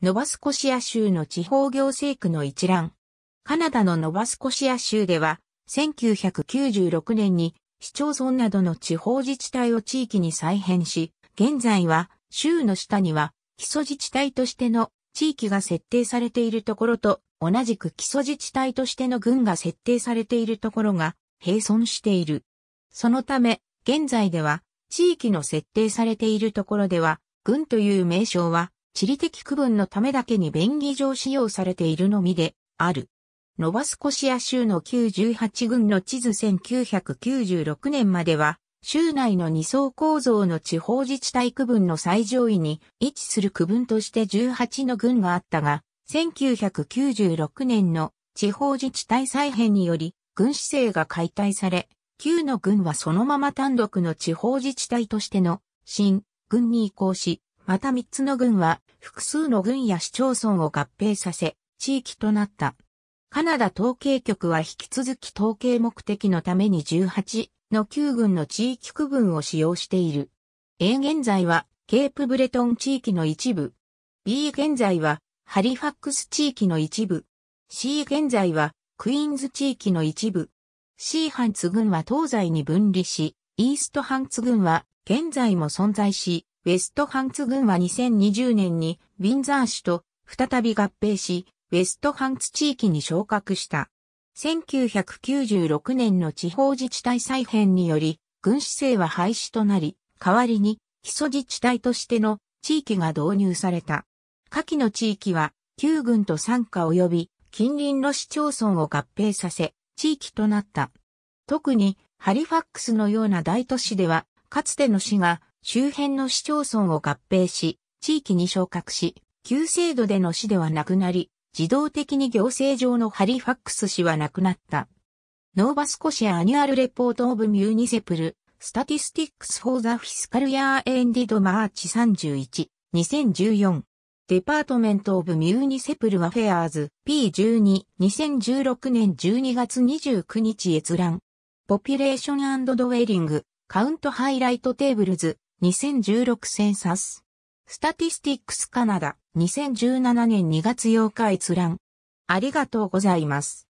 ノバスコシア州の地方行政区の一覧。カナダのノバスコシア州では、1996年に市町村などの地方自治体を地域に再編し、現在は州の下には基礎自治体としての地域が設定されているところと同じく基礎自治体としての郡が設定されているところが並存している。そのため、現在では地域の設定されているところでは、郡という名称は地理的区分のためだけに便宜上使用されているのみである。ノバスコシア州の98郡の地図1996年までは、州内の二層構造の地方自治体区分の最上位に位置する区分として18の郡があったが、1996年の地方自治体再編により、郡市制が解体され、9の郡はそのまま単独の地方自治体としての新郡に移行し、また3つの郡は複数の郡や市町村を合併させ、地域となった。カナダ統計局は引き続き統計目的のために18の9郡の地域区分を使用している。A 現在はケープブレトン地域の一部。B 現在はハリファックス地域の一部。C 現在はクイーンズ地域の一部。シーハンツ郡は東西に分離し、イーストハンツ郡は現在も存在し、ウェストハンツ郡は2020年にウィンザー市と再び合併し、ウェストハンツ地域に昇格した。1996年の地方自治体再編により、軍市制は廃止となり、代わりに基礎自治体としての地域が導入された。下記の地域は、旧郡と参加及び近隣の市町村を合併させ、地域となった。特に、ハリファックスのような大都市では、かつての市が周辺の市町村を合併し、地域に昇格し、旧制度での市ではなくなり、自動的に行政上のハリファックス市はなくなった。 Nova Scotia Annual Report of Municipal, Statistics for the Fiscal Year Ended March 31、2014。Department of Municipal Affairs P12 2016年12月29日閲覧 Population Dwelling Count Highlight Tables 2016 Census。スタティスティックスカナダ。2017年2月8日閲覧ありがとうございます。